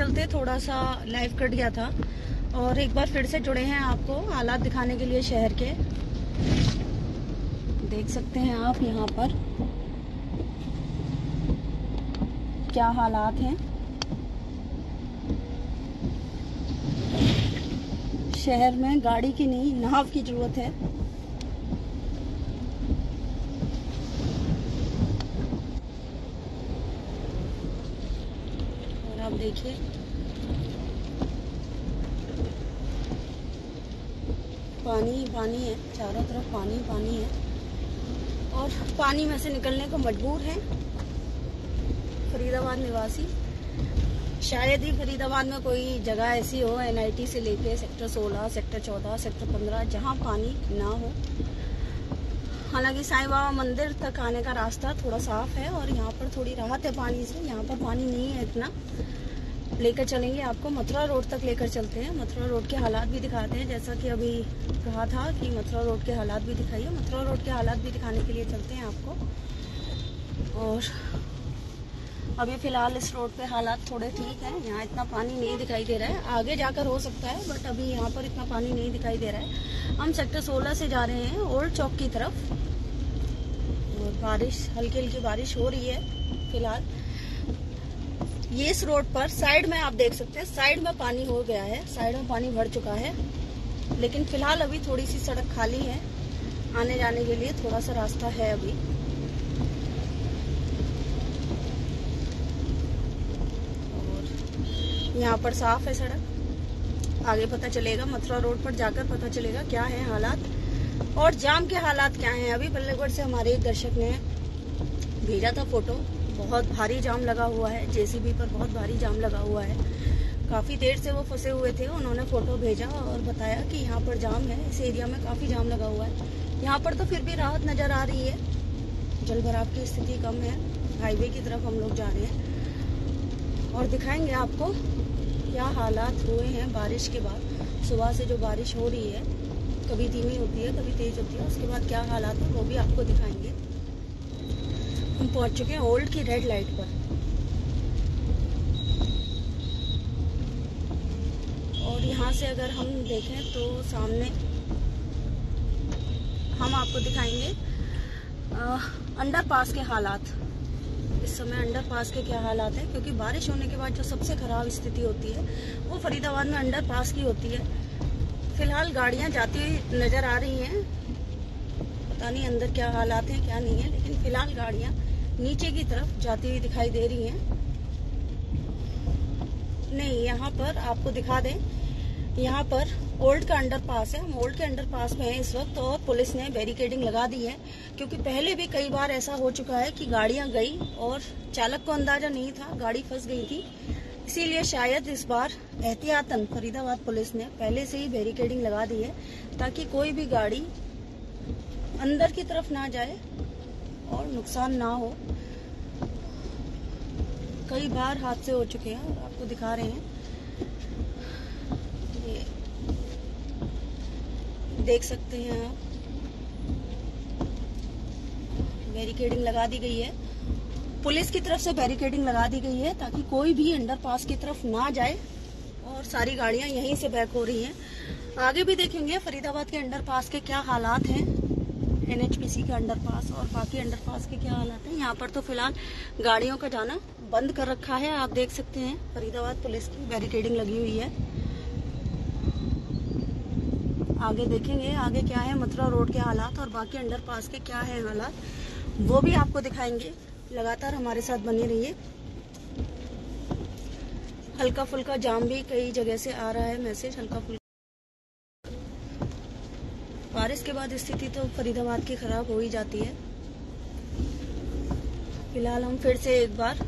चलते थोड़ा सा लाइव कट गया था। और एक बार फिर से जुड़े हैं आपको हालात दिखाने के लिए शहर के। देख सकते हैं आप यहाँ पर क्या हालात हैं। शहर में गाड़ी की नहीं, नाव की ज़रूरत है। देखिए। पानी ही पानी है चारों तरफ़ पानी ही पानी है। और पानी में से निकलने को मजबूर है फरीदाबाद निवासी। शायद ही फरीदाबाद में कोई जगह ऐसी हो एनआईटी से लेके सेक्टर 16, सेक्टर 14, सेक्टर 15 जहाँ पानी ना हो। हालाँकि साईं बाबा मंदिर तक आने का रास्ता थोड़ा साफ़ है और यहाँ पर थोड़ी राहत है पानी से यहाँ पर पानी नहीं है इतना। लेकर चलेंगे। आपको मथुरा रोड तक लेकर चलते हैं। मथुरा रोड के हालात भी दिखाते हैं। जैसा कि अभी कहा था कि मथुरा रोड के हालात भी दिखाइए। मथुरा रोड के हालात भी दिखाने के लिए चलते हैं आपको। और अभी फ़िलहाल इस रोड पे हालात थोड़े ठीक हैं। यहाँ इतना पानी नहीं दिखाई दे रहा है। आगे जाकर हो सकता है बट अभी यहाँ पर इतना पानी नहीं दिखाई दे रहा है। हम सेक्टर 16 से जा रहे हैं, ओल्ड चौक की तरफ़। और बारिश हल्की हल्की बारिश हो रही है, फ़िलहाल। ये इस रोड पर साइड में आप देख सकते हैं, साइड में पानी हो गया है, साइड में पानी भर चुका है, लेकिन फ़िलहाल अभी थोड़ी सी सड़क खाली है। आने जाने के लिए थोड़ा सा रास्ता है अभी। और यहाँ पर साफ़ है सड़क। आगे पता चलेगा, मथुरा रोड पर जाकर पता चलेगा क्या है हालात। और जाम के हालात क्या हैं, अभी बल्लेगढ़ से हमारे एक दर्शक ने भेजा था फ़ोटो। बहुत भारी जाम लगा हुआ है, जेसीबी पर बहुत भारी जाम लगा हुआ है। काफ़ी देर से वो फंसे हुए थे, उन्होंने फ़ोटो भेजा और बताया कि यहाँ पर जाम है, इस एरिया में काफ़ी जाम लगा हुआ है। यहाँ पर तो फिर भी राहत नज़र आ रही है। जल भराव की स्थिति कम है, हाईवे की तरफ़ हम लोग जा रहे हैं। और दिखाएँगे आपको क्या हालात हुए हैं बारिश के बाद। सुबह से जो बारिश हो रही है, कभी धीमी होती है, कभी तेज होती है, उसके बाद क्या हालात है वो भी आपको दिखाएँगे। हम पहुँच चुके हैं ओल्ड की रेड लाइट पर। और यहाँ से अगर हम देखें तो सामने हम आपको दिखाएँगे अंडर पास के हालात। इस समय अंडर पास के क्या हालात है? क्योंकि बारिश होने के बाद जो सबसे खराब स्थिति होती है, वो फरीदाबाद में अंडर पास की होती है। फ़िलहाल गाड़ियाँ जाती हुई नज़र आ रही हैं। पता नहीं अंदर क्या हालात हैं, क्या नहीं है, लेकिन फ़िलहाल गाड़ियाँ नीचे की तरफ़ जाती हुई दिखाई दे रही हैं। नहीं, यहाँ पर आपको दिखा दें। यहाँ पर ओल्ड का अंडर पास है। हम ओल्ड के अंडर पास में हैं इस वक्त और पुलिस ने बैरिकेडिंग लगा दी है, क्योंकि पहले भी कई बार ऐसा हो चुका है कि गाड़ियाँ गई और चालक को अंदाज़ा नहीं था, गाड़ी फंस गई थी। इसीलिए शायद इस बार एहतियातन फरीदाबाद पुलिस ने पहले से ही बैरिकेडिंग लगा दी है, ताकि कोई भी गाड़ी अंदर की तरफ़ ना जाए और नुकसान ना हो। कई बार हादसे हो चुके हैं आपको दिखा रहे हैं। ये देख सकते हैं आप। बैरिकेडिंग लगा दी गई है। पुलिस की तरफ़ से बैरिकेडिंग लगा दी गई है, ताकि कोई भी अंडरपास की तरफ़ ना जाए, और सारी गाड़ियाँ यहीं से बैक हो रही हैं। आगे भी देखेंगे, फरीदाबाद के अंडरपास के क्या हालात हैं, एनएचपीसी के अंडरपास और बाकी अंडरपास के क्या हालात हैं। यहाँ पर तो फ़िलहाल गाड़ियों का जाना बंद कर रखा है, आप देख सकते हैं। फरीदाबाद पुलिस की बैरिकेडिंग लगी हुई है। आगे देखेंगे, आगे क्या है? मथुरा रोड के हालात और बाकी अंडरपास के क्या है हालात, वो भी आपको दिखाएँगे। लगातार हमारे साथ बने रहिए। हल्का फुल्का जाम भी कई जगह से आ रहा है मैसेज हल्का फुल्का बारिश के बाद स्थिति तो फरीदाबाद की खराब हो ही जाती है। फ़िलहाल हम फिर से एक बार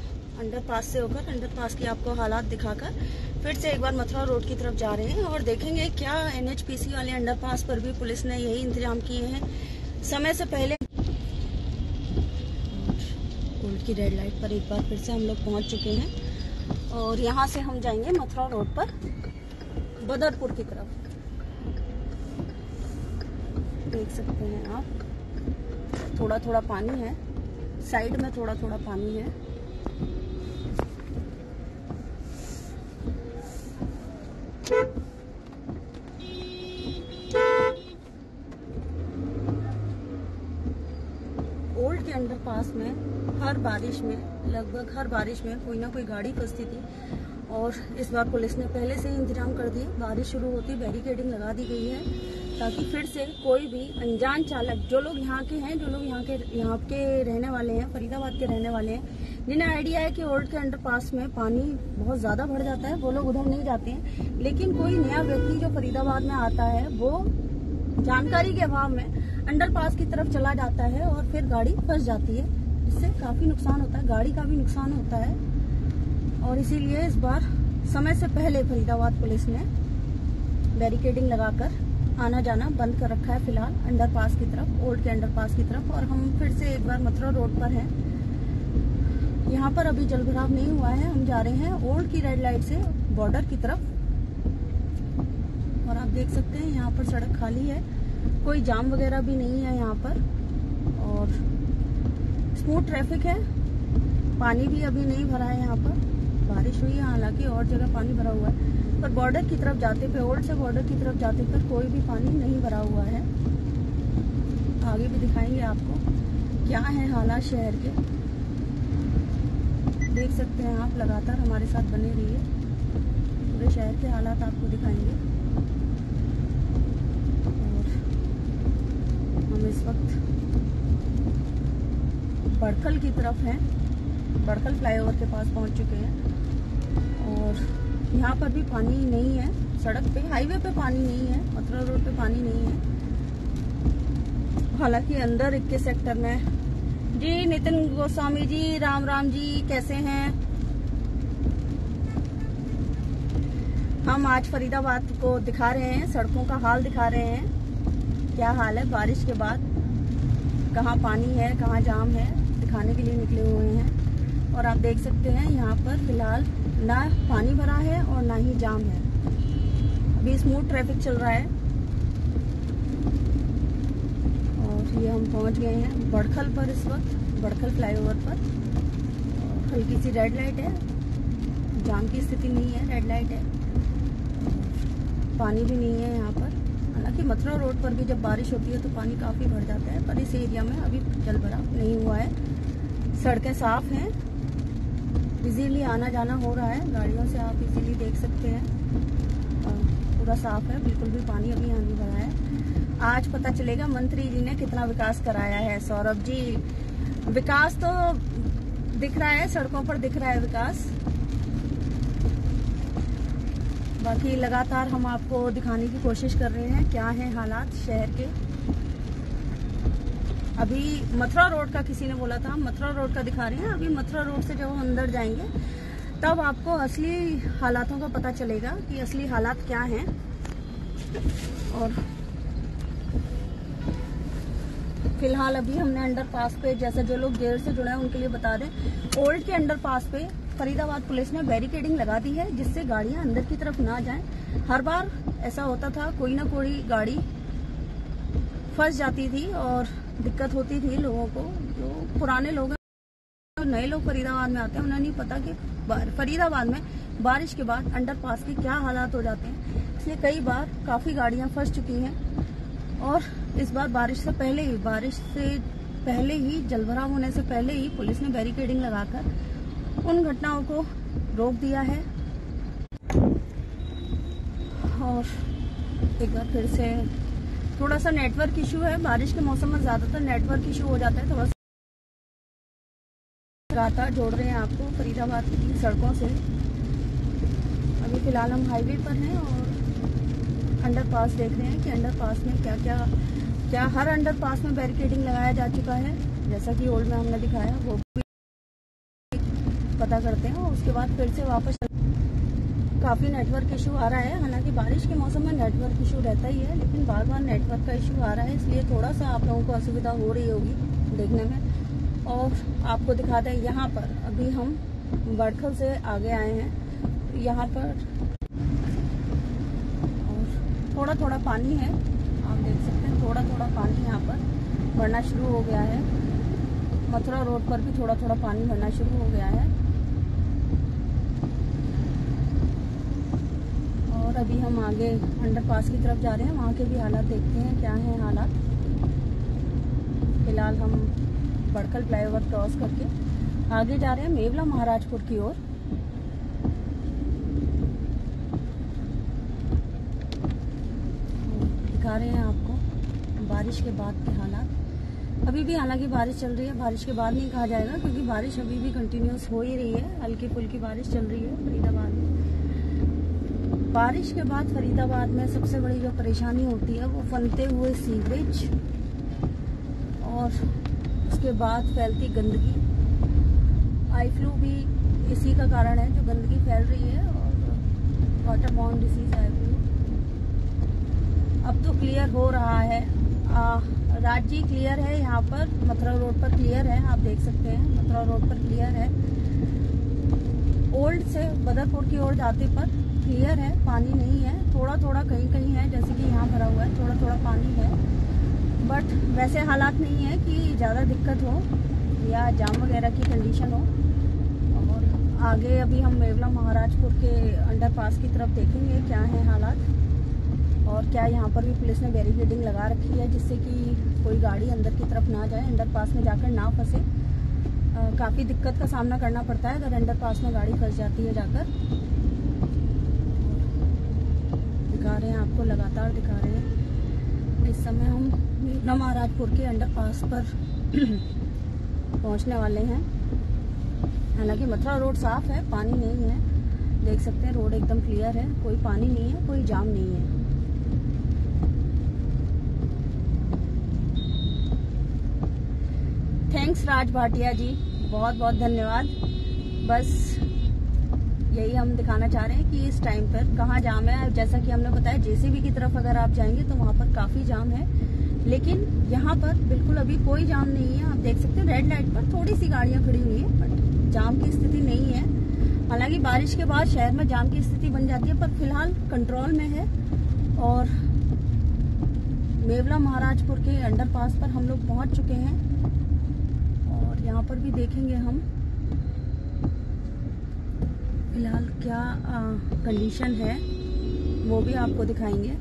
अंडरपास से होकर अंडरपास की आपको हालात दिखाकर फिर से एक बार मथुरा रोड की तरफ़ जा रहे हैं और देखेंगे क्या एनएचपीसी वाले अंडरपास पर भी पुलिस ने यही इंतज़ाम किए हैं। समय से पहले ओल्ड की रेड लाइट पर एक बार फिर से हम लोग पहुँच चुके हैं और यहाँ से हम जाएँगे मथुरा रोड पर, बदरपुर की तरफ़। देख सकते हैं आप थोड़ा थोड़ा पानी है, साइड में थोड़ा थोड़ा पानी है। ओल्ड के अंडर पास में, हर बारिश में, लगभग हर बारिश में कोई ना कोई गाड़ी फंसती थी। और इस बार पुलिस ने पहले से ही इंतज़ाम कर दिए। बारिश शुरू होती, बैरिकेडिंग लगा दी गई है, ताकि फिर से कोई भी अनजान चालक, जो लोग यहाँ के हैं, जो लोग यहाँ के यहाँ के रहने वाले हैं, फरीदाबाद के रहने वाले हैं जिन्हें आइडिया है कि ओल्ड के अंडरपास में पानी बहुत ज़्यादा भर जाता है, वो लोग उधर नहीं जाते हैं। लेकिन कोई नया व्यक्ति जो फरीदाबाद में आता है, वो जानकारी के अभाव में अंडरपास की तरफ़ चला जाता है और फिर गाड़ी फंस जाती है। इससे काफ़ी नुकसान होता है, गाड़ी का भी नुकसान होता है। और इसीलिए इस बार समय से पहले फरीदाबाद पुलिस ने बैरिकेडिंग लगाकर आना जाना बंद कर रखा है फ़िलहाल अंडरपास की तरफ़ ओल्ड के अंडरपास की तरफ़। और हम फिर से एक बार मथुरा रोड पर हैं। यहाँ पर अभी जल भराव नहीं हुआ है, हम जा रहे हैं ओल्ड की रेड लाइट से बॉर्डर की तरफ़। और आप देख सकते हैं यहाँ पर सड़क खाली है। कोई जाम वगैरह भी नहीं है यहाँ पर। और स्मूथ ट्रैफ़िक है। पानी भी अभी नहीं भरा है यहाँ पर। बारिश हुई है, हालाँकि और जगह पानी भरा हुआ है। पर बॉर्डर की तरफ़ जाते पे, ओल्ड से बॉर्डर की तरफ़ जाते पर कोई भी पानी नहीं भरा हुआ है। आगे भी दिखाएँगे आपको। क्या है हालात शहर के? देख सकते हैं आप, लगातार हमारे साथ बने रहिए। पूरे शहर के हालात आपको दिखाएँगे। और हम इस वक्त बड़खल की तरफ़ हैं। बड़खल फ्लाईओवर के पास पहुँच चुके हैं। और यहाँ पर भी पानी नहीं है। सड़क पे, हाईवे पे पानी नहीं है। मथुरा रोड पे पानी नहीं है। हालाँकि अंदर इक्के सेक्टर में जी, नितिन गोस्वामी जी, राम राम जी, कैसे हैं? हम आज फरीदाबाद को दिखा रहे हैं, सड़कों का हाल दिखा रहे हैं। क्या हाल है? बारिश के बाद कहाँ पानी है, कहाँ जाम है, दिखाने के लिए निकले हुए हैं। और आप देख सकते हैं, यहाँ पर फ़िलहाल ना पानी भरा है और ना ही जाम है। अभी स्मूथ ट्रैफ़िक चल रहा है और ये हम पहुँच गए हैं बड़खल पर इस वक्त, बड़खल फ्लाईओवर पर। हल्की सी रेड लाइट है। जाम की स्थिति नहीं है रेड लाइट है। पानी भी नहीं है यहाँ पर। हालाँकि मथुरा रोड पर भी जब बारिश होती है तो पानी काफ़ी भर जाता है, पर इस एरिया में अभी जल भराव नहीं हुआ है। सड़कें साफ़ हैं। इजीली आना जाना हो रहा है। गाड़ियों से आप इजीली देख सकते हैं। पूरा साफ़ है। बिल्कुल भी पानी अभी यहाँ नहीं भरा है। आज पता चलेगा मंत्री जी ने कितना विकास कराया है, सौरभ जी। विकास तो दिख रहा है, सड़कों पर दिख रहा है विकास। बाकी लगातार हम आपको दिखाने की कोशिश कर रहे हैं, क्या है हालात शहर के। अभी मथुरा रोड का किसी ने बोला था मथुरा रोड का दिखा रहे हैं। अभी मथुरा रोड से जब हम अंदर जाएँगे, तब आपको असली हालातों का पता चलेगा कि असली हालात क्या हैं। और फ़िलहाल अभी हमने अंडर पास पे, जैसे जो लोग देर से जुड़े हैं, उनके लिए बता दें, ओल्ड के अंडर पास पे फरीदाबाद पुलिस ने बैरिकेडिंग लगा दी है, जिससे गाड़ियाँ अंदर की तरफ़ ना जाएँ। हर बार ऐसा होता था, कोई ना कोई गाड़ी फंस जाती थी और दिक्कत होती थी लोगों को। जो पुराने लोग हैं नए लोग फरीदाबाद में आते हैं, उन्हें नहीं पता कि फरीदाबाद में बारिश के बाद अंडर पास के क्या हालात हो जाते हैं। इसलिए कई बार काफ़ी गाड़ियाँ फंस चुकी हैं। और इस बार बारिश से पहले ही, बारिश से पहले ही, जलभराव होने से पहले ही पुलिस ने बैरिकेडिंग लगाकर उन घटनाओं को रोक दिया है। और एक बार फिर से थोड़ा सा नेटवर्क इशू है। बारिश के मौसम में ज़्यादातर नेटवर्क इशू हो जाता है थोड़ा सा लगातार जोड़ रहे हैं आपको फरीदाबाद की सड़कों से। अभी फ़िलहाल हम हाईवे पर हैं और अंडर पास देख रहे हैं कि अंडर पास में क्या क्या क्या हर अंडर पास में बैरिकेडिंग लगाया जा चुका है। जैसा कि ओल्ड में हमने दिखाया, वो भी पता करते हैं। और उसके बाद फिर से वापस काफ़ी नेटवर्क इशू आ रहा है। हालाँकि बारिश के मौसम में नेटवर्क इशू रहता ही है, लेकिन बार बार नेटवर्क का इशू आ रहा है। इसलिए थोड़ा सा आप लोगों को असुविधा हो रही होगी देखने में। और आपको दिखा दें यहाँ पर अभी हम बड़खल से आगे आए हैं। यहाँ पर थोड़ा थोड़ा पानी है। आप देख सकते हैं थोड़ा थोड़ा पानी यहाँ पर भरना शुरू हो गया है। मथुरा रोड पर भी थोड़ा थोड़ा पानी भरना शुरू हो गया है। और अभी हम आगे अंडर पास की तरफ़ जा रहे हैं। वहाँ के भी हालात देखते हैं, क्या है हालात। फ़िलहाल हम बड़कल फ्लाईओवर क्रॉस करके आगे जा रहे हैं। मेवला महाराजपुर की ओर। दिखा रहे हैं आपको बारिश के बाद के हालात। अभी भी हालाँकि बारिश चल रही है। बारिश के बाद नहीं कहा जाएगा क्योंकि बारिश अभी भी कंटिन्यूस हो ही रही है। हल्की फुल्की बारिश चल रही है फरीदाबाद में। बारिश के बाद फरीदाबाद में सबसे बड़ी जो परेशानी होती है वो फनते हुए सीवरेज और उसके बाद फैलती गंदगी। आई फ्लू भी इसी का कारण है जो गंदगी फैल रही है और वाटर बॉन्ड डिसीज फ्लू अब तो क्लियर हो रहा है। राज्य क्लियर है यहाँ पर। मथुरा रोड पर क्लियर है, आप देख सकते हैं। मथुरा रोड पर क्लियर है। ओल्ड से बदरपुर की ओर जाते पर क्लियर है, पानी नहीं है। थोड़ा थोड़ा कहीं कहीं है, जैसे कि यहाँ भरा हुआ है थोड़ा थोड़ा पानी है। बट वैसे हालात नहीं है कि ज़्यादा दिक्कत हो या जाम वगैरह की कंडीशन हो। और आगे अभी हम मेवला महाराजपुर के अंडर पास की तरफ़ देखेंगे क्या है हालात। और क्या यहाँ पर भी पुलिस ने बैरिकेडिंग लगा रखी है जिससे कि कोई गाड़ी अंदर की तरफ़ ना जाए अंडर पास में जाकर ना फंसे। काफ़ी दिक्कत का सामना करना पड़ता है, अगर अंडर पास में गाड़ी फंस जाती है जाकर। दिखा रहे हैं आपको, लगातार दिखा रहे हैं। इस समय हम मीना महाराजपुर के अंडर पास पर पहुँचने वाले हैं। हालाँकि मथुरा रोड साफ़ है, पानी नहीं है। देख सकते हैं, रोड एकदम क्लियर है। कोई पानी नहीं है, कोई जाम नहीं है। थैंक्स राज भाटिया जी बहुत बहुत धन्यवाद। बस यही हम दिखाना चाह रहे हैं कि इस टाइम पर कहाँ जाम है। जैसा कि हमने बताया जेसीबी की तरफ़ अगर आप जाएँगे तो वहाँ पर काफ़ी जाम है। लेकिन यहाँ पर बिल्कुल अभी कोई जाम नहीं है। आप देख सकते हैं रेड लाइट पर थोड़ी सी गाड़ियाँ खड़ी हुई है बट जाम की स्थिति नहीं है। हालाँकि बारिश के बाद शहर में जाम की स्थिति बन जाती है, पर फ़िलहाल कंट्रोल में है। और मेवला महाराजपुर के अंडरपास पर हम लोग पहुँच चुके हैं। यहाँ पर भी देखेंगे हम। फ़िलहाल क्या कंडीशन है, वो भी आपको दिखाएँगे।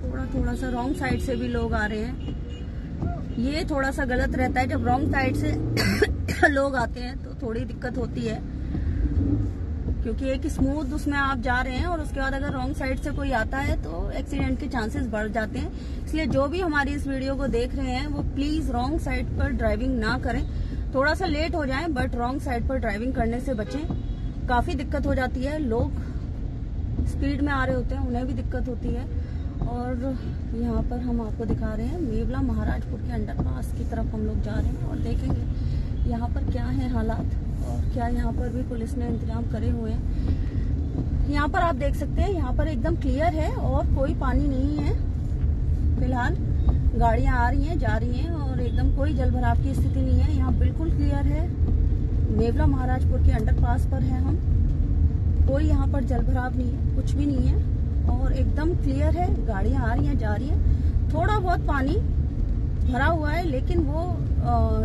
थोड़ा थोड़ा सा रॉन्ग साइड से भी लोग आ रहे हैं। ये थोड़ा सा गलत रहता है, जब रॉन्ग साइड से लोग आते हैं तो थोड़ी दिक्कत होती है। क्योंकि एक स्मूथ उसमें आप जा रहे हैं और उसके बाद अगर रॉन्ग साइड से कोई आता है तो एक्सीडेंट के चांसेस बढ़ जाते हैं। इसलिए जो भी हमारी इस वीडियो को देख रहे हैं, वो प्लीज़ रॉन्ग साइड पर ड्राइविंग ना करें। थोड़ा सा लेट हो जाए बट रॉन्ग साइड पर ड्राइविंग करने से बचें। काफ़ी दिक्कत हो जाती है। लोग स्पीड में आ रहे होते हैं, उन्हें भी दिक्कत होती है। और यहाँ पर हम आपको दिखा रहे हैं, मेवला महाराजपुर के अंडरपास की तरफ़ हम लोग जा रहे हैं और देखेंगे। यहाँ पर क्या है हालात? और क्या यहाँ पर भी पुलिस ने इंतज़ाम करे हुए हैं? यहाँ पर आप देख सकते हैं, यहाँ पर एकदम क्लियर है और कोई पानी नहीं है। फ़िलहाल गाड़ियाँ आ रही हैं, जा रही हैं और एकदम कोई जल भराव की स्थिति नहीं है। यहाँ बिल्कुल क्लियर है। मेवला महाराजपुर के अंडरपास पर है हम। कोई यहाँ पर जल भराव नहीं है, कुछ भी नहीं है। और एकदम क्लियर है, गाड़ियाँ आ रही हैं, जा रही हैं। थोड़ा बहुत पानी भरा हुआ है, लेकिन वो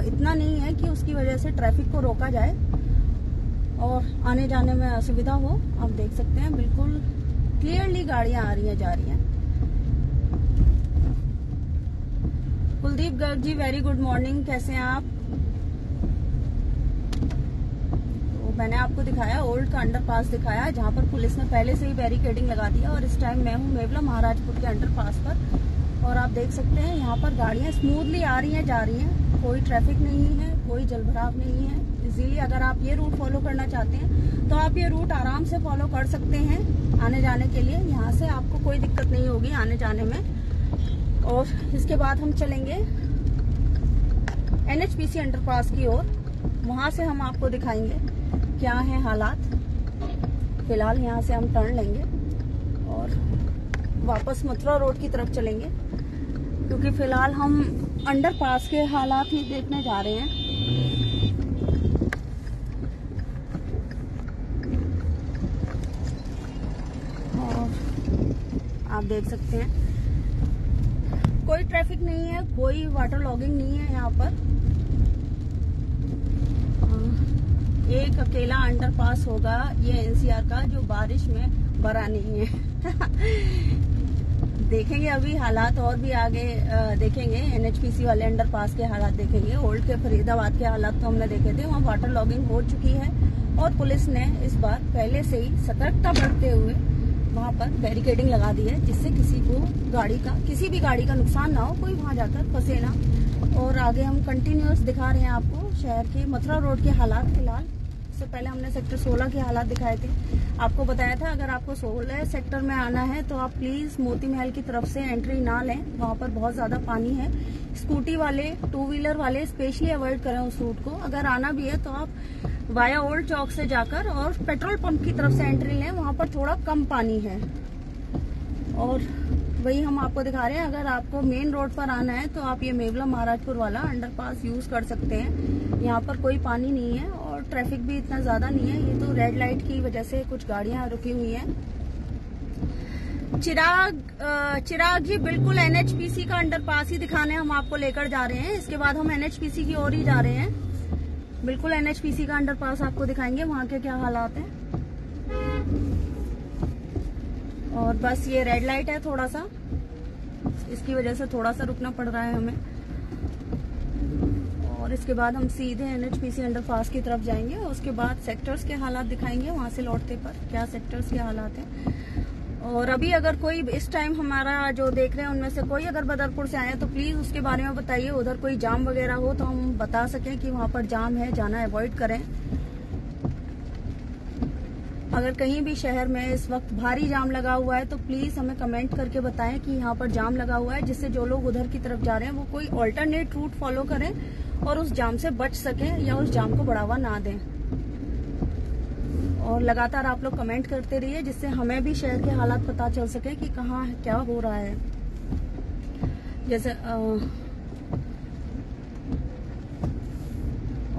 इतना नहीं है कि उसकी वजह से ट्रैफ़िक को रोका जाए और आने जाने में असुविधा हो। आप देख सकते हैं, बिल्कुल क्लियरली गाड़ियाँ आ रही हैं, जा रही हैं। Kuldeep Garg ji very good morning कैसे हैं आप? तो मैंने आपको दिखाया ओल्ड का अंडर पास दिखाया, जहाँ पर पुलिस ने पहले से ही बैरिकेडिंग लगा दिया और इस टाइम मैं हूँ मेवला महाराजपुर के अंडर पास पर। और आप देख सकते हैं यहाँ पर गाड़ियाँ स्मूथली आ रही हैं, जा रही हैं। कोई ट्रैफ़िक नहीं है, कोई जलभराव नहीं है। इजीली अगर आप ये रूट फॉलो करना चाहते हैं तो आप ये रूट आराम से फॉलो कर सकते हैं आने जाने के लिए। यहाँ से आपको कोई दिक्कत नहीं होगी आने जाने में। और इसके बाद हम चलेंगे एनएचपीसी अंडरपास की ओर। वहाँ से हम आपको दिखाएँगे क्या है हालात। फ़िलहाल यहाँ से हम टर्न लेंगे और वापस मथुरा रोड की तरफ़ चलेंगे। क्योंकि फ़िलहाल हम अंडरपास के हालात ही देखने जा रहे हैं। और आप देख सकते हैं। कोई ट्रैफ़िक नहीं है, कोई वाटर लॉगिंग नहीं है यहाँ पर। एक अकेला अंडरपास होगा ये एनसीआर का, जो बारिश में भरा नहीं है। देखेंगे अभी हालात और भी आगे देखेंगे। एनएचपीसी वाले अंडर पास के हालात देखेंगे। ओल्ड के, फरीदाबाद के हालात तो हमने देखे थे। वहाँ वाटर लॉगिंग हो चुकी है और पुलिस ने इस बार पहले से ही सतर्कता बरतते हुए वहाँ पर बैरिकेडिंग लगा दी है, जिससे किसी को गाड़ी का, किसी भी गाड़ी का नुकसान ना हो, कोई वहाँ जाकर फंसे ना। और आगे हम कंटिन्यूस दिखा रहे हैं आपको, शहर के मथुरा रोड के हालात फ़िलहाल। इससे पहले हमने सेक्टर 16 के हालात दिखाए थे। आपको बताया था, अगर आपको 16 सेक्टर में आना है तो आप प्लीज़ मोती महल की तरफ़ से एंट्री ना लें। वहाँ पर बहुत ज़्यादा पानी है। स्कूटी वाले टू व्हीलर वाले स्पेशली अवॉइड करें उस रूट को। अगर आना भी है तो आप वाया ओल्ड चौक से जाकर और पेट्रोल पंप की तरफ़ से एंट्री लें। वहाँ पर थोड़ा कम पानी है। और वही हम आपको दिखा रहे हैं, अगर आपको मेन रोड पर आना है तो आप ये मेवला महाराजपुर वाला अंडरपास यूज़ कर सकते हैं। यहाँ पर कोई पानी नहीं है और ट्रैफ़िक भी इतना ज़्यादा नहीं है। ये तो रेड लाइट की वजह से कुछ गाड़ियाँ रुकी हुई हैं। चिराग चिराग जी, बिल्कुल एनएचपीसी का अंडरपास ही दिखाने हम आपको लेकर जा रहे हैं। इसके बाद हम एनएचपीसी की ओर ही जा रहे हैं। बिल्कुल एनएचपीसी का अंडरपास आपको दिखाएँगे, वहाँ के क्या हालात हैं। और बस ये रेड लाइट है थोड़ा सा। इसकी वजह से थोड़ा सा रुकना पड़ रहा है हमें। और इसके बाद हम सीधे एनएचपीसी अंडरपास की तरफ़ जाएँगे और उसके बाद सेक्टर्स के हालात दिखाएँगे वहाँ से लौटते पर, क्या सेक्टर्स के हालात हैं। और अभी अगर कोई इस टाइम हमारा जो देख रहे हैं, उनमें से कोई अगर बदरपुर से आए तो प्लीज़ उसके बारे में बताइए। उधर कोई जाम वगैरह हो तो हम बता सकें कि वहाँ पर जाम है, जाना अवॉइड करें। अगर कहीं भी शहर में इस वक्त भारी जाम लगा हुआ है तो प्लीज़ हमें कमेंट करके बताएँ कि यहाँ पर जाम लगा हुआ है, जिससे जो लोग उधर की तरफ़ जा रहे हैं, वो कोई ऑल्टरनेट रूट फॉलो करें। और उस जाम से बच सकें या उस जाम को बढ़ावा ना दें। और लगातार आप लोग कमेंट करते रहिए जिससे हमें भी शहर के हालात पता चल सके कि कहाँ क्या हो रहा है। जैसे आ,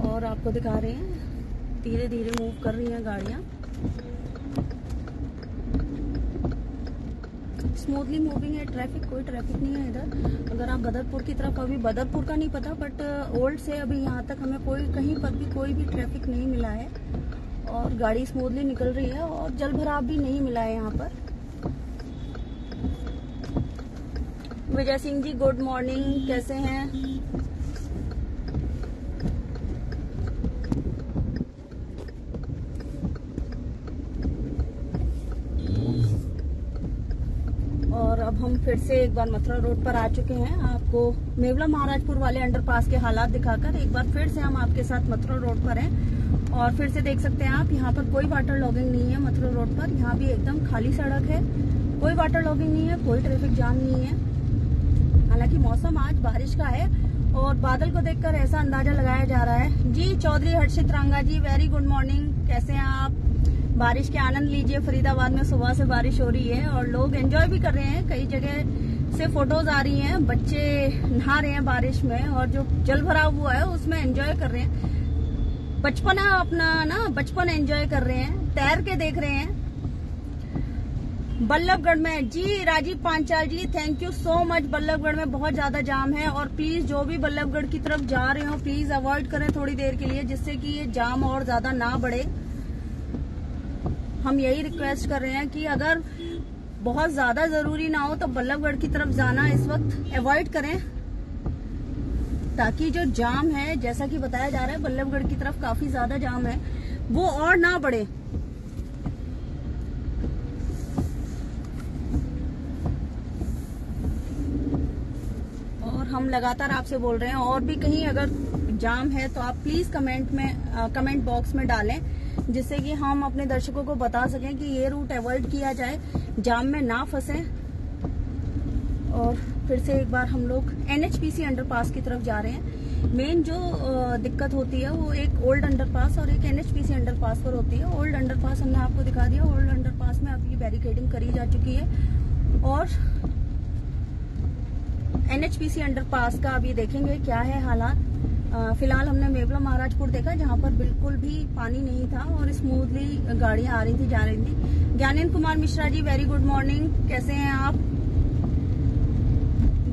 और आपको दिखा रहे हैं धीरे धीरे मूव कर रही हैं गाड़ियाँ। स्मूथली मूविंग है ट्रैफ़िक कोई ट्रैफ़िक नहीं है इधर। अगर आप बदरपुर की तरफ़ अभी बदरपुर का नहीं पता बट ओल्ड uh, से अभी यहाँ तक हमें कोई कहीं पर भी कोई भी ट्रैफ़िक नहीं मिला है। और गाड़ी स्मूथली निकल रही है और जल भराव भी नहीं मिला है यहाँ पर। विजय सिंह जी गुड मॉर्निंग कैसे हैं अब हम फिर से एक बार मथुरा रोड पर आ चुके हैं। आपको मेवला महाराजपुर वाले अंडरपास के हालात दिखाकर एक बार फिर से हम आपके साथ मथुरा रोड पर हैं और फिर से देख सकते हैं आप, यहाँ पर कोई वाटर लॉगिंग नहीं है मथुरा रोड पर। यहाँ भी एकदम खाली सड़क है। कोई वाटर लॉगिंग नहीं है, कोई ट्रैफ़िक जाम नहीं है। हालाँकि मौसम आज बारिश का है और बादल को देखकर ऐसा अंदाज़ा लगाया जा रहा है। जी, चौधरी हर्षित रांगा जी वेरी गुड मॉर्निंग कैसे हैं आप? बारिश के आनंद लीजिए, फरीदाबाद में सुबह से बारिश हो रही है और लोग एंजॉय भी कर रहे हैं। कई जगह से फ़ोटोज़ आ रही हैं, बच्चे नहा रहे हैं बारिश में और जो जल भराव हुआ है, उसमें एंजॉय कर रहे हैं। बचपना अपना ना, बचपन एंजॉय कर रहे हैं, तैर के देख रहे हैं। बल्लभगढ़ में, जी Rajeev Panchal ji thank you so much Ballabhgarh में बहुत ज़्यादा जाम है और प्लीज़ जो भी बल्लभगढ़ की तरफ़ जा रहे हो प्लीज़ अवॉइड करें थोड़ी देर के लिए, जिससे कि ये जाम और ज़्यादा ना बढ़े। हम यही रिक्वेस्ट कर रहे हैं कि अगर बहुत ज़्यादा ज़रूरी ना हो तो बल्लभगढ़ की तरफ़ जाना इस वक्त अवॉइड करें। ताकि जो जाम है जैसा कि बताया जा रहा है बल्लभगढ़ की तरफ़ काफ़ी ज़्यादा जाम है वो और ना बढ़े। और हम लगातार आपसे बोल रहे हैं और भी कहीं अगर जाम है तो आप प्लीज़ कमेंट में आ, कमेंट बॉक्स में डालें। जिससे कि हम अपने दर्शकों को बता सकें कि ये रूट अवॉइड किया जाए, जाम में ना फंसे। और फिर से एक बार हम लोग एनएचपीसी अंडरपास की तरफ़ जा रहे हैं। मेन जो दिक्कत होती है वो एक ओल्ड अंडरपास और एक एनएचपीसी अंडरपास पर होती है। ओल्ड अंडरपास हमने आपको दिखा दिया। ओल्ड अंडरपास में ये बैरिकेडिंग करी जा चुकी है। और एनएचपीसी अंडरपास का अभी देखेंगे क्या है हालात। फ़िलहाल हमने मेवला महाराजपुर देखा जहाँ पर बिल्कुल भी पानी नहीं था और स्मूथली गाड़ियाँ आ रही थी, जा रही थी। Gyanendra Kumar Mishra ji very good morning कैसे हैं आप?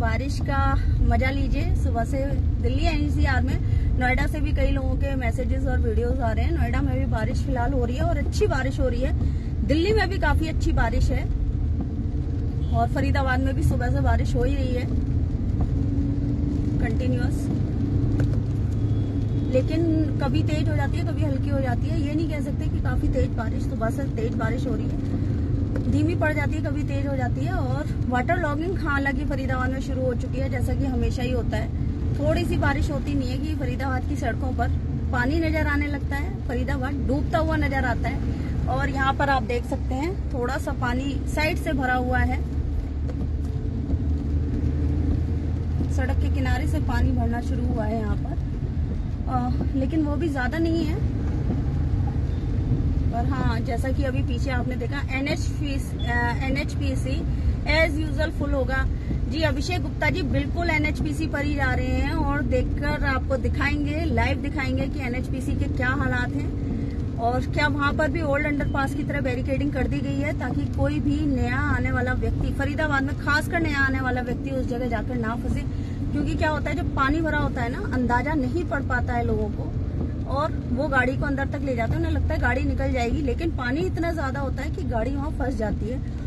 बारिश का मज़ा लीजिए। सुबह से दिल्ली एनसीआर में। नोएडा से भी कई लोगों के मैसेजेस और वीडियोस आ रहे हैं। नोएडा में भी बारिश फ़िलहाल हो रही है और अच्छी बारिश हो रही है। दिल्ली में भी काफ़ी अच्छी बारिश है और फरीदाबाद में भी सुबह से बारिश हो ही रही है। कंटिन्यूस लेकिन कभी तेज हो जाती है, कभी हल्की हो जाती है। ये नहीं कह सकते कि काफ़ी तेज बारिश, सुबह से तेज बारिश हो रही है। धीमी पड़ जाती है, कभी तेज हो जाती है और वाटर लॉगिंग हालाँकि फरीदाबाद में शुरू हो चुकी है, जैसा कि हमेशा ही होता है। थोड़ी सी बारिश होती नहीं है कि फरीदाबाद की सड़कों पर। पानी नज़र आने लगता है, फरीदाबाद डूबता हुआ नज़र आता है। और यहाँ पर आप देख सकते हैं थोड़ा सा पानी साइड से भरा हुआ है। सड़क के किनारे से पानी भरना शुरू हुआ है यहाँ पर। आ, लेकिन वो भी ज़्यादा नहीं है। पर हाँ जैसा कि अभी पीछे आपने देखा N H N H P C as usual full होगा। जी अभिषेक गुप्ता जी बिल्कुल एनएचपीसी पर ही जा रहे हैं और देखकर आपको दिखाएँगे लाइव दिखाएँगे कि एनएचपीसी के क्या हालात हैं और क्या वहाँ पर भी ओल्ड अंडरपास की तरह बैरिकेडिंग कर दी गई है ताकि कोई भी नया आने वाला व्यक्ति फरीदाबाद में खासकर नया आने वाला व्यक्ति उस जगह जाकर ना फंसे। क्योंकि क्या होता है, जब पानी भरा होता है ना, अंदाज़ा नहीं पड़ पाता है लोगों को और वो गाड़ी को अंदर तक ले जाते हैं, उन्हें लगता है गाड़ी निकल जाएगी, लेकिन पानी इतना ज़्यादा होता है कि गाड़ी वहाँ फंस जाती है।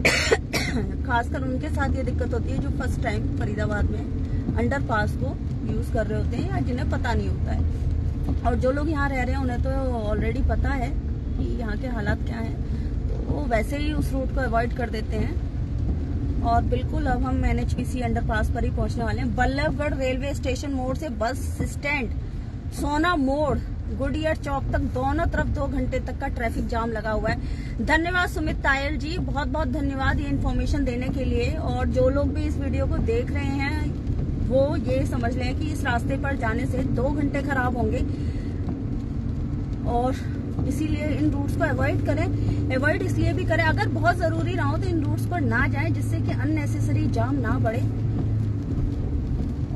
खासकर उनके साथ ये दिक्कत होती है जो फ़र्स्ट टाइम फरीदाबाद में अंडर पास को यूज़ कर रहे होते हैं या जिन्हें पता नहीं होता है। और जो लोग यहाँ रह रहे हैं, उन्हें तो ऑलरेडी पता है कि यहाँ के हालात क्या है। तो वो वैसे ही उस रूट को अवॉइड कर देते हैं। और बिल्कुल अब हम एन एच अंडर पास पर ही पहुँचने वाले हैं। बल्लभगढ़ रेलवे स्टेशन मोड़ से बस स्टैंड सोना मोड़ गुडियर चौक तक दोनों तरफ़ दो घंटे तक का ट्रैफ़िक जाम लगा हुआ है। धन्यवाद सुमित तायल जी बहुत बहुत धन्यवाद ये इन्फॉर्मेशन देने के लिए। और जो लोग भी इस वीडियो को देख रहे हैं, वो ये समझ लें कि इस रास्ते पर जाने से दो घंटे खराब होंगे। और इसीलिए इन रूट्स को अवॉइड करें अवॉइड इसलिए भी करें, अगर बहुत ज़रूरी ना हो तो इन रूट्स पर ना जाएँ, जिससे कि अननेसेसरी जाम ना बढ़े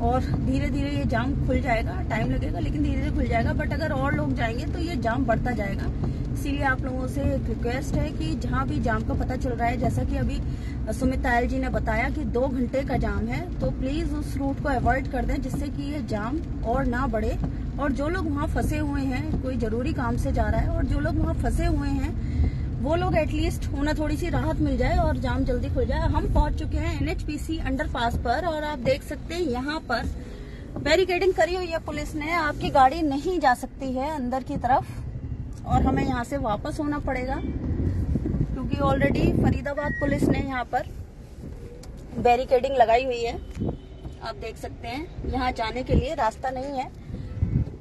और धीरे धीरे ये जाम खुल जाएगा टाइम लगेगा, लेकिन धीरे धीरे खुल जाएगा बट अगर और लोग जाएँगे तो ये जाम बढ़ता जाएगा। इसीलिए आप लोगों से एक रिक्वेस्ट है कि जहाँ भी जाम का पता चल रहा है, जैसा कि अभी सुमित तायल जी ने बताया कि दो घंटे का जाम है तो प्लीज़ उस रूट को अवॉइड कर दें, जिससे कि ये जाम और ना बढ़े। और जो लोग वहाँ फंसे हुए हैं, कोई ज़रूरी काम से जा रहा है, और जो लोग वहाँ फंसे हुए हैं, वो लोग एटलीस्ट होना थोड़ी सी राहत मिल जाए और जाम जल्दी खुल जाए। हम पहुँच चुके हैं एनएचपीसी अंडरपास पर और आप देख सकते हैं यहाँ पर बैरिकेडिंग करी हुई है पुलिस ने। आपकी गाड़ी नहीं जा सकती है अंदर की तरफ़ और हमें यहाँ से वापस होना पड़ेगा क्योंकि ऑलरेडी फरीदाबाद पुलिस ने यहाँ पर बैरिकेडिंग लगाई हुई है। आप देख सकते हैं, यहाँ जाने के लिए रास्ता नहीं है।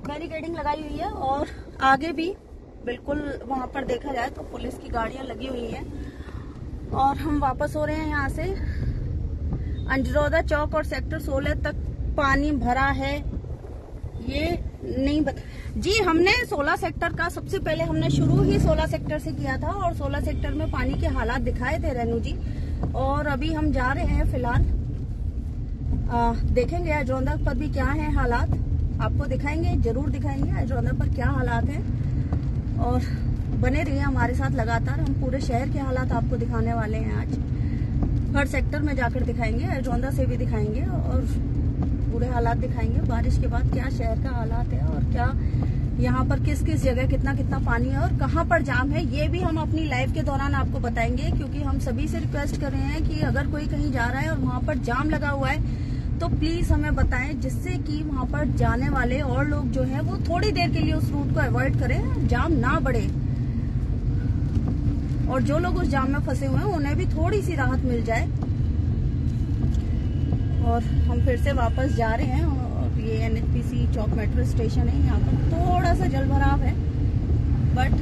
बैरिकेडिंग लगाई हुई है और आगे भी बिल्कुल वहाँ पर देखा जाए तो पुलिस की गाड़ियाँ लगी हुई हैं। और हम वापस हो रहे हैं यहाँ से। अंजरोदा चौक और सेक्टर 16 तक पानी भरा है। ये नहीं बता जी, हमने 16 सेक्टर का सबसे पहले हमने शुरू ही 16 सेक्टर से किया था और 16 सेक्टर में पानी के हालात दिखाए थे रेनू जी। और अभी हम जा रहे हैं फ़िलहाल। देखेंगे अजरौंदा पर भी क्या है हालात। आपको दिखाएँगे, ज़रूर दिखाएँगे अजरौंदा पर क्या हालात है। और बने रहिए हमारे साथ लगातार, हम पूरे शहर के हालात आपको दिखाने वाले हैं आज। हर सेक्टर में जाकर दिखाएँगे अजौंदा से भी दिखाएँगे और पूरे हालात दिखाएँगे। बारिश के बाद क्या शहर का हालात है और क्या यहाँ पर किस किस जगह कितना कितना पानी है और कहाँ पर जाम है, ये भी हम अपनी लाइफ के दौरान आपको बताएँगे, क्योंकि हम सभी से रिक्वेस्ट कर रहे हैं कि अगर कोई कहीं जा रहा है और वहाँ पर जाम लगा हुआ है तो प्लीज़ हमें बताएँ, जिससे कि वहाँ पर जाने वाले और लोग जो है, वो थोड़ी देर के लिए उस रूट को अवॉइड करें, जाम ना बढ़े और जो लोग उस जाम में फंसे हुए हैं, उन्हें भी थोड़ी सी राहत मिल जाए। और हम फिर से वापस जा रहे हैं, और ये एनएचपीसी चौक मेट्रो स्टेशन है, यहाँ पर थोड़ा सा जल भराव है। बट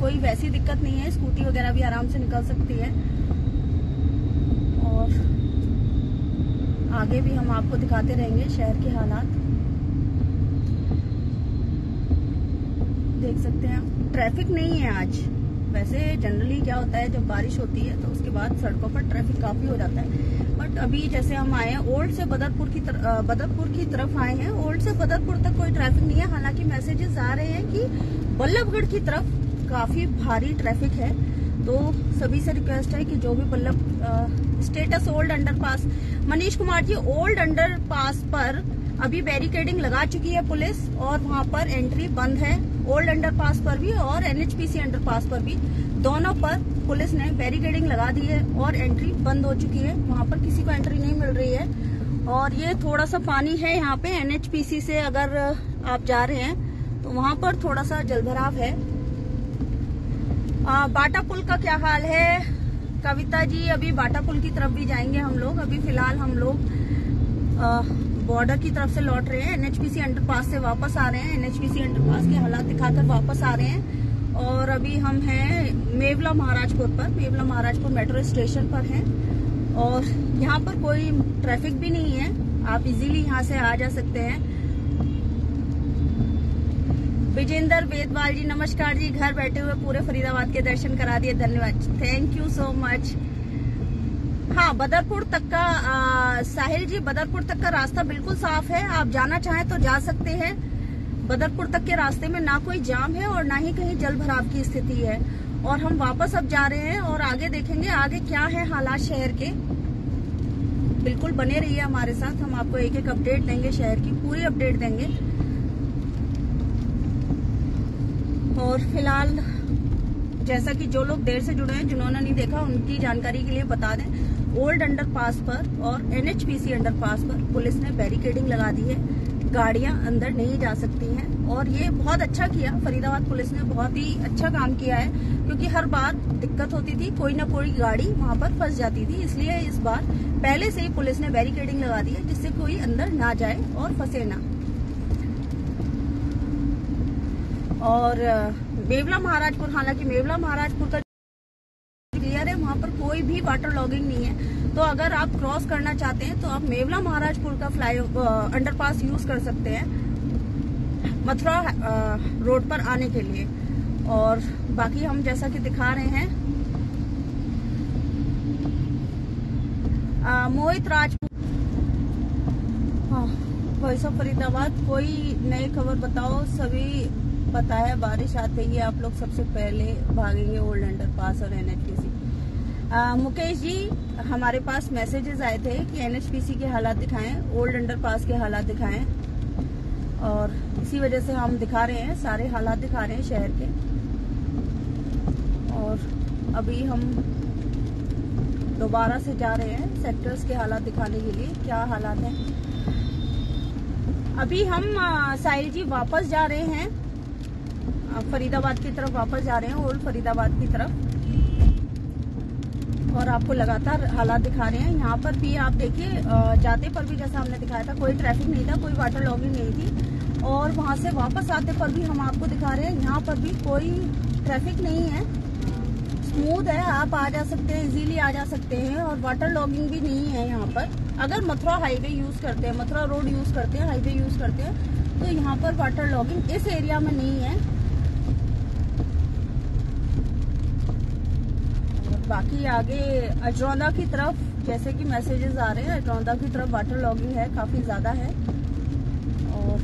कोई वैसी दिक्कत नहीं है स्कूटी वगैरह भी आराम से निकल सकती है। और आगे भी हम आपको दिखाते रहेंगे शहर के हालात। देख सकते हैं ट्रैफ़िक नहीं है आज। वैसे जनरली क्या होता है, जब बारिश होती है तो उसके बाद सड़कों पर ट्रैफ़िक काफ़ी हो जाता है। बट अभी जैसे हम आए हैं ओल्ड से बदरपुर की बदरपुर की तरफ़ आए हैं ओल्ड से बदरपुर तक कोई ट्रैफ़िक नहीं है। हालाँकि मैसेजेस आ रहे हैं कि बल्लभगढ़ की तरफ़ काफ़ी भारी ट्रैफ़िक है। तो सभी से रिक्वेस्ट है कि जो भी Ballabh status old underpass Manish Kumar ji old underpass पर अभी बैरिकेडिंग लगा चुकी है पुलिस और वहाँ पर एंट्री बंद है। ओल्ड अंडर पास पर भी और एनएचपीसी अंडर पास पर भी। दोनों पर पुलिस ने बैरिकेडिंग लगा दी है और एंट्री बंद हो चुकी है। वहाँ पर किसी को एंट्री नहीं मिल रही है। और ये थोड़ा सा पानी है यहाँ पे एनएचपीसी से अगर आप जा रहे हैं तो वहाँ पर थोड़ा सा जलभराव है। आ, बाटा पुल का क्या हाल है? कविता जी अभी बाटा पुल की तरफ़ भी जाएँगे हम लोग। अभी फ़िलहाल हम लोग बॉर्डर की तरफ़ से लौट रहे हैं। एनएचपीसी अंडरपास से वापस आ रहे हैं। एनएचपीसी अंडरपास के हालात दिखाकर वापस आ रहे हैं। और अभी हम हैं मेवला महाराजपुर पर। मेवला महाराजपुर मेट्रो स्टेशन पर हैं। और यहाँ पर कोई ट्रैफ़िक भी नहीं है। आप इजीली यहाँ से आ जा सकते हैं। विजेंद्र बेदवाल जी नमस्कार जी। घर बैठे हुए पूरे फरीदाबाद के दर्शन करा दिए धन्यवाद। थैंक यू सो मच हाँ बदरपुर तक का आ, साहिल जी बदरपुर तक का रास्ता बिल्कुल साफ़ है। आप जाना चाहें तो जा सकते हैं। बदरपुर तक के रास्ते में ना कोई जाम है और ना ही कहीं जल भराव की स्थिति है। और हम वापस अब जा रहे हैं और आगे देखेंगे आगे क्या है हालात शहर के। बिल्कुल बने रहिए हमारे साथ। हम आपको एक एक अपडेट देंगे शहर की पूरी अपडेट देंगे। और फ़िलहाल, जैसा कि जो लोग देर से जुड़े हैं, जिन्होंने नहीं देखा, उनकी जानकारी के लिए बता दें, ओल्ड अंडरपास पर और एनएचपीसी अंडरपास पर पुलिस ने बैरिकेडिंग लगा दी है। गाड़ियाँ अंदर नहीं जा सकती हैं। और ये बहुत अच्छा किया। फरीदाबाद पुलिस ने बहुत ही अच्छा काम किया है, क्योंकि हर बार दिक्कत होती थी, कोई ना कोई गाड़ी वहाँ पर फंस जाती थी। इसलिए इस बार पहले से ही पुलिस ने बैरिकेडिंग लगा दी है, जिससे कोई अंदर ना जाए और फंसे ना। और मेवला महाराजपुर, हालाँकि मेवला महाराजपुर का क्लियर है, वहाँ पर कोई भी वाटर लॉगिंग नहीं है। तो अगर आप क्रॉस करना चाहते हैं तो आप मेवला महाराजपुर का फ्लाई अंडरपास यूज़ कर सकते हैं। मथुरा रोड पर आने के लिए। और बाकी हम जैसा कि दिखा रहे हैं मोहित राजपूत हाँ ऑफ़ फरीदाबाद, कोई नई खबर बताओ? सभी पता है, बारिश आते ही आप लोग सबसे पहले भागेंगे ओल्ड अंडर पास और एनएचपीसी मुकेश जी, हमारे पास मैसेजेस आए थे कि एनएचपीसी के हालात दिखाएँ ओल्ड अंडर पास के हालात दिखाएँ। और इसी वजह से हम दिखा रहे हैं, सारे हालात दिखा रहे हैं शहर के। और अभी हम दोबारा से जा रहे हैं सेक्टर्स के हालात दिखाने के लिए, क्या हालात हैं। अभी हम साहिल जी वापस जा रहे हैं। फरीदाबाद की तरफ़ वापस जा रहे हैं, ओल्ड फरीदाबाद की तरफ़। और आपको लगातार हालात दिखा रहे हैं। यहाँ पर भी आप देखिए जाते पर भी जैसा हमने दिखाया था, कोई ट्रैफ़िक नहीं था, कोई वाटर लॉगिंग नहीं थी। और वहाँ से वापस आते पर भी हम आपको दिखा रहे हैं, यहाँ पर भी कोई ट्रैफ़िक नहीं है। स्मूथ है, आप आ जा सकते हैं इजीली आ जा सकते हैं, और वाटर लॉगिंग भी नहीं है यहाँ पर। अगर मथुरा हाईवे यूज़ करते हैं, मथुरा रोड यूज़ करते हैं हाईवे यूज़ करते हैं तो यहाँ पर वाटर लॉगिंग इस एरिया में नहीं है। बाकी आगे अजरौदा की तरफ़, जैसे कि मैसेजेस आ रहे हैं अजरौंदा की तरफ़ वाटर लॉगिंग है, काफ़ी ज़्यादा है। और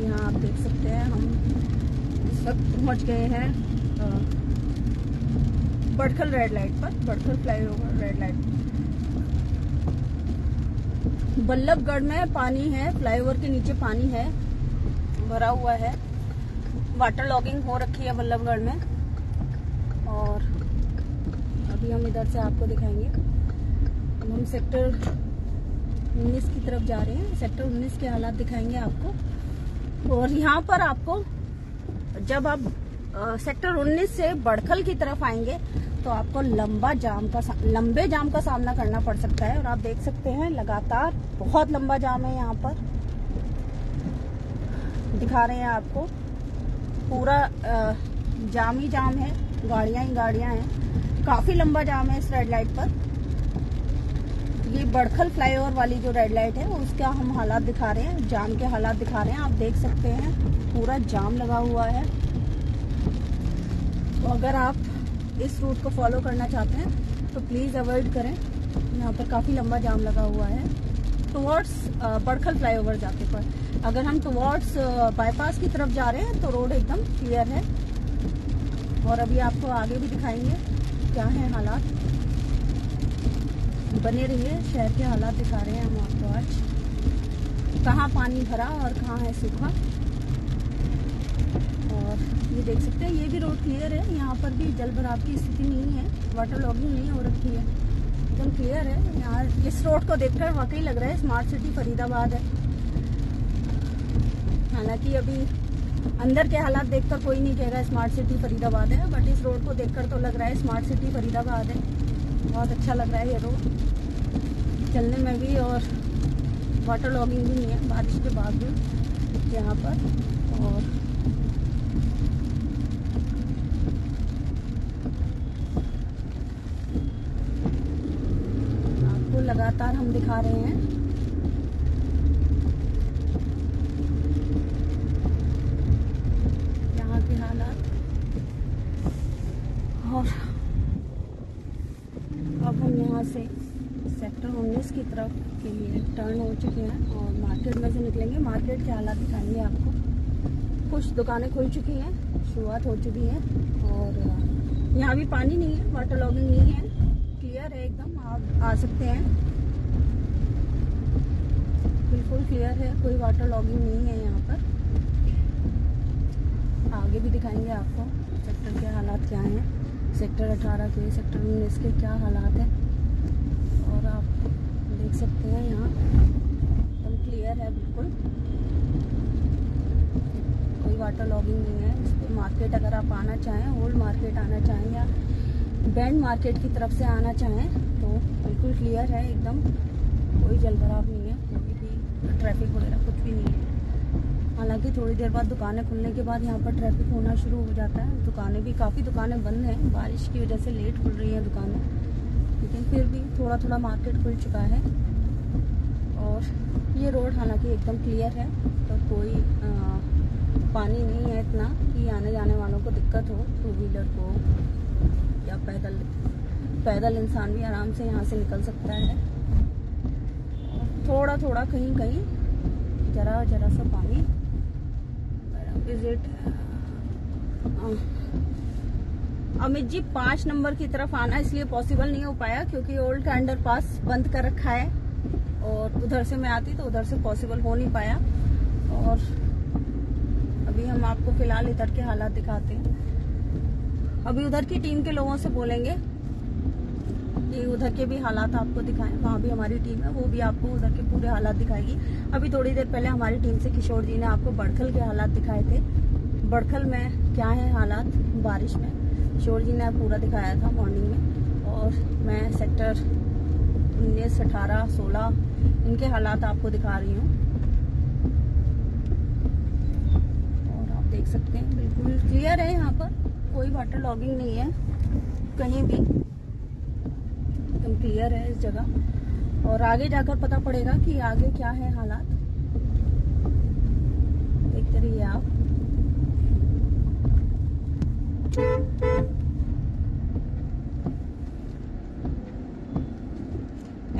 यहाँ आप देख सकते हैं, हम इस वक्त पहुँच गए हैं बड़खल रेड लाइट पर, Badkhal flyover red light Ballabhgarh में पानी है फ्लाईओवर के नीचे पानी है, भरा हुआ है। वाटर लॉगिंग हो रखी है बल्लभगढ़ में। और अभी हम इधर से आपको दिखाएँगे। हम सेक्टर 19 की तरफ़ जा रहे हैं। सेक्टर 19 के हालात दिखाएँगे आपको। और यहाँ पर आपको जब आप आ, सेक्टर 19 से बड़खल की तरफ़ आएँगे तो आपको लंबा जाम का लंबे जाम का सामना करना पड़ सकता है। और आप देख सकते हैं लगातार बहुत लंबा जाम है यहाँ पर। दिखा रहे हैं आपको। पूरा जाम ही जाम है। गाड़ियाँ ही गाड़ियाँ हैं। काफ़ी लंबा जाम है इस रेड लाइट पर। ये बड़खल फ्लाईओवर वाली जो रेड लाइट है, उसका हम हालात दिखा रहे हैं, जाम के हालात दिखा रहे हैं। आप देख सकते हैं, पूरा जाम लगा हुआ है। तो अगर आप इस रूट को फॉलो करना चाहते हैं तो प्लीज़ अवॉइड करें। यहाँ पर काफ़ी लंबा जाम लगा हुआ है। टुवर्ड्स बड़खल फ्लाईओवर जाते पर। अगर हम टुवर्ड्स बाईपास की तरफ़ जा रहे हैं तो रोड एकदम क्लियर है। और अभी आपको आगे भी दिखाएँगे क्या है हालात। बने रहिए, शहर के हालात दिखा रहे हैं हम आपको आज। कहाँ पानी भरा और कहाँ है सूखा। और ये देख सकते हैं, ये भी रोड क्लियर है। यहाँ पर भी जल भराव की स्थिति नहीं है वाटर लॉगिंग नहीं हो रखी है। एकदम क्लियर है। यहाँ इस रोड को देखकर वाकई लग रहा है स्मार्ट सिटी फरीदाबाद है। हालाँकि अभी अंदर के हालात देखकर कोई नहीं कह रहा है स्मार्ट सिटी फरीदाबाद है बट इस रोड को देखकर तो लग रहा है स्मार्ट सिटी फरीदाबाद है। बहुत अच्छा लग रहा है ये रोड चलने में भी और वाटर लॉगिंग भी नहीं है, बारिश के बाद भी यहाँ पर। और आपको लगातार हम दिखा रहे हैं यहाँ के हालात और अब हम यहाँ से सेक्टर उन्नीस की तरफ़ के लिए टर्न हो चुके हैं और मार्केट में से निकलेंगे। मार्केट के हालात दिखाएँगे आपको। कुछ दुकानें खुल चुकी हैं, शुरुआत हो चुकी है और यहाँ भी पानी नहीं है वाटर लॉगिंग नहीं है। क्लियर है एकदम, आप आ सकते हैं। बिल्कुल क्लियर है, कोई वाटर लॉगिंग नहीं है यहाँ पर। आगे भी दिखाएँगे आपको सेक्टर के हालात क्या हैं। सेक्टर 18 के सेक्टर उन्नीस के क्या हालात हैं। और आप देख सकते हैं यहाँ। क्लियर है बिल्कुल। कोई वाटर लॉगिंग नहीं है। इस पर मार्केट अगर आप आना चाहें ओल्ड मार्केट आना चाहें या बैंड मार्केट की तरफ़ से आना चाहें तो बिल्कुल क्लियर है एकदम। कोई जल भराव नहीं है। कोई भी ट्रैफ़िक वगैरह कुछ भी नहीं है। हालाँकि थोड़ी देर बाद दुकानें खुलने के बाद यहाँ पर ट्रैफ़िक होना शुरू हो जाता है। दुकानें भी, काफ़ी दुकानें बंद हैं। बारिश की वजह से लेट खुल रही हैं दुकानें। लेकिन फिर भी थोड़ा थोड़ा मार्केट खुल चुका है। और ये रोड हालाँकि एकदम क्लियर है तो कोई आ, पानी नहीं है इतना कि आने जाने वालों को दिक्कत हो टू व्हीलर को या पैदल पैदल इंसान भी आराम से यहाँ से निकल सकता है। थोड़ा थोड़ा कहीं कहीं जरा जरा सा पानी। विज़िट अमित जी पाँच नंबर की तरफ़ आना इसलिए पॉसिबल नहीं हो पाया क्योंकि ओल्ड का अंडर पास बंद कर रखा है। और उधर से मैं आती तो उधर से पॉसिबल हो नहीं पाया। और अभी हम आपको फ़िलहाल इधर के हालात दिखाते हैं। अभी उधर की टीम के लोगों से बोलेंगे कि उधर के भी हालात आपको दिखाएँ। वहाँ भी हमारी टीम है, वो भी आपको उधर के पूरे हालात दिखाएगी। अभी थोड़ी देर पहले हमारी टीम से किशोर जी ने आपको बड़खल के हालात दिखाए थे। बड़खल में क्या है हालात? बारिश में। किशोर जी ने पूरा दिखाया था मॉर्निंग में। और मैं सेक्टर उन्नीस, अठारह, सोलह, इनके हालात आपको दिखा रही हूँ। और आप देख सकते हैं, बिल्कुल क्लियर है यहाँ पर। कोई वाटर लॉगिंग नहीं है। कहीं भी एकदम क्लियर है इस जगह। और आगे जाकर पता पड़ेगा कि आगे क्या है हालात। देखते रहिए आप।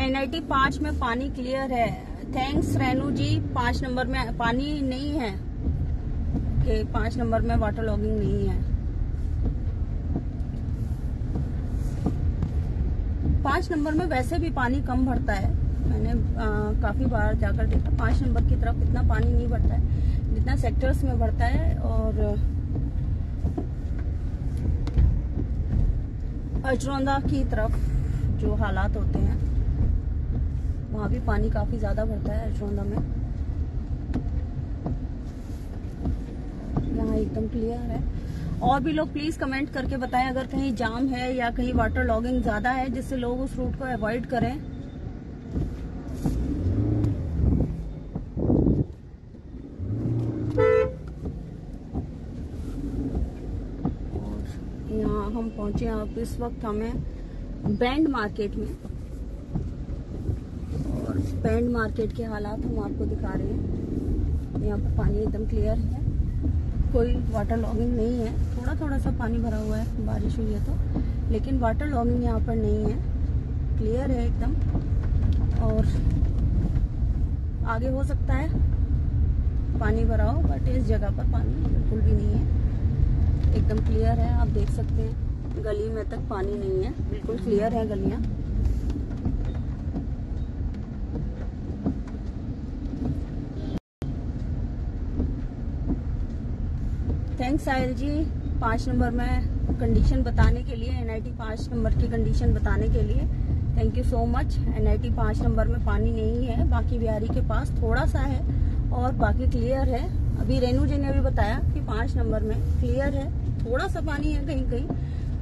एनआईटी पाँच में पानी क्लियर है। थैंक्स रेनू जी पाँच नंबर में पानी नहीं है। कि पाँच नंबर में वाटर लॉगिंग नहीं है। पाँच नंबर में वैसे भी पानी कम भरता है। मैंने आ, काफ़ी बार जाकर देखा पाँच नंबर की तरफ़ इतना पानी नहीं भरता है जितना सेक्टर्स में भरता है और अजरौंदा की तरफ़ जो हालात होते हैं। वहाँ भी पानी काफ़ी ज़्यादा भरता है अजरौंदा में। यहाँ एकदम क्लियर है। और भी लोग प्लीज़ कमेंट करके बताएँ, अगर कहीं जाम है या कहीं वाटर लॉगिंग ज़्यादा है, जिससे लोग उस रूट को अवॉइड करें। यहाँ हम पहुँचे अब इस वक्त हमें बैंड मार्केट में। बैंड मार्केट के हालात हम आपको दिखा रहे हैं। यहाँ पर पानी एकदम क्लियर है। कोई वाटर लॉगिंग नहीं है। थोड़ा थोड़ा सा पानी भरा हुआ है, बारिश हुई है तो। लेकिन वाटर लॉगिंग यहाँ पर नहीं है। क्लियर है एकदम। और आगे हो सकता है पानी भरा हो बट इस जगह पर पानी बिल्कुल भी नहीं है। एकदम क्लियर है, आप देख सकते हैं। गली में तक पानी नहीं है। बिल्कुल क्लियर है गलियाँ। साहिल जी, पाँच नंबर में कंडीशन बताने के लिए एनआईटी पाँच नंबर की कंडीशन बताने के लिए। Thank you so much NIT पाँच नंबर में पानी नहीं है, बाकी बिहारी के पास थोड़ा सा है और बाकी क्लियर है। अभी रेनू जी ने अभी बताया कि पाँच नंबर में क्लियर है, थोड़ा सा पानी है कहीं कहीं,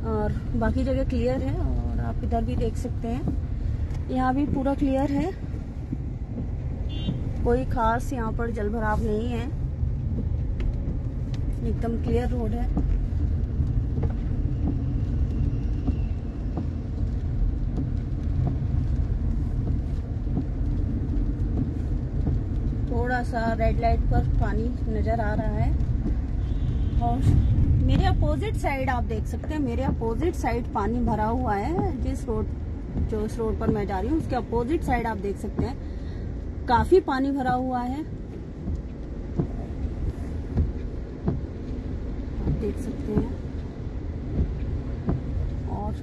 और बाकी जगह क्लियर है और आप इधर भी देख सकते हैं। यहाँ भी पूरा क्लियर है। कोई खास यहाँ पर जल भराव नहीं है। एकदम क्लियर रोड है। थोड़ा सा रेड लाइट पर पानी नज़र आ रहा है। और मेरे अपोजिट साइड आप देख सकते हैं, मेरे अपोजिट साइड पानी भरा हुआ है। जिस रोड जो इस रोड पर मैं जा रही हूँ, उसके अपोजिट साइड आप देख सकते हैं। काफ़ी पानी भरा हुआ है आप देख सकते हैं और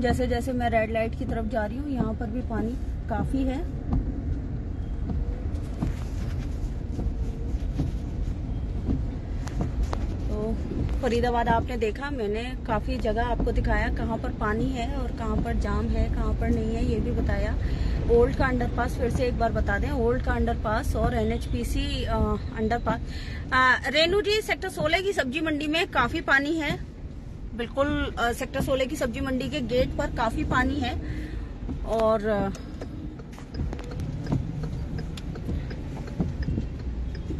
जैसे जैसे मैं रेड लाइट की तरफ़ जा रही हूँ, यहाँ पर भी पानी काफ़ी है। तो फरीदाबाद आपने देखा, मैंने काफ़ी जगह आपको दिखाया कहाँ पर पानी है और कहाँ पर जाम है, कहाँ पर नहीं है, ये भी बताया। ओल्ड का अंडर पास फिर से एक बार बता दें ओल्ड का अंडर पास और NHPC underpass Renu ji sector 16 की सब्ज़ी मंडी में काफ़ी पानी है। बिल्कुल सेक्टर 16 की सब्ज़ी मंडी के गेट पर काफ़ी पानी है और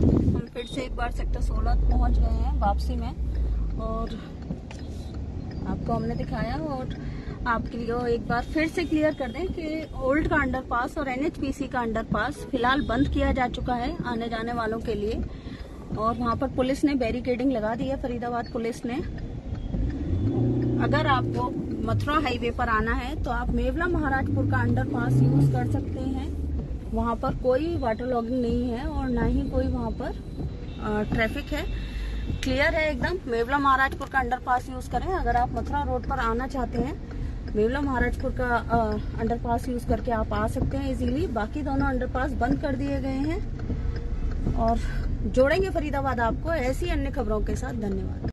हम फिर से एक बार सेक्टर 16 पहुँच गए हैं वापसी में और आपको हमने दिखाया और आपके लिए एक बार फिर से क्लियर कर दें कि ओल्ड का अंडरपास और एनएचपीसी का अंडरपास फ़िलहाल बंद किया जा चुका है आने जाने वालों के लिए और वहाँ पर पुलिस ने बैरिकेडिंग लगा दी है, फरीदाबाद पुलिस ने। अगर आपको मथुरा हाईवे पर आना है तो आप मेवला महाराजपुर का अंडरपास यूज़ कर सकते हैं। वहाँ पर कोई वाटर लॉगिंग नहीं है और ना ही कोई वहाँ पर ट्रैफ़िक है। क्लियर है एकदम, मेवला महाराजपुर का अंडरपास यूज़ करें। अगर आप मथुरा रोड पर आना चाहते हैं मेवला महाराजपुर का अंडरपास यूज़ करके आप आ सकते हैं इजीली बाकी दोनों अंडरपास बंद कर दिए गए हैं। और जोड़ेंगे फरीदाबाद आपको, ऐसी अन्य खबरों के साथ। धन्यवाद।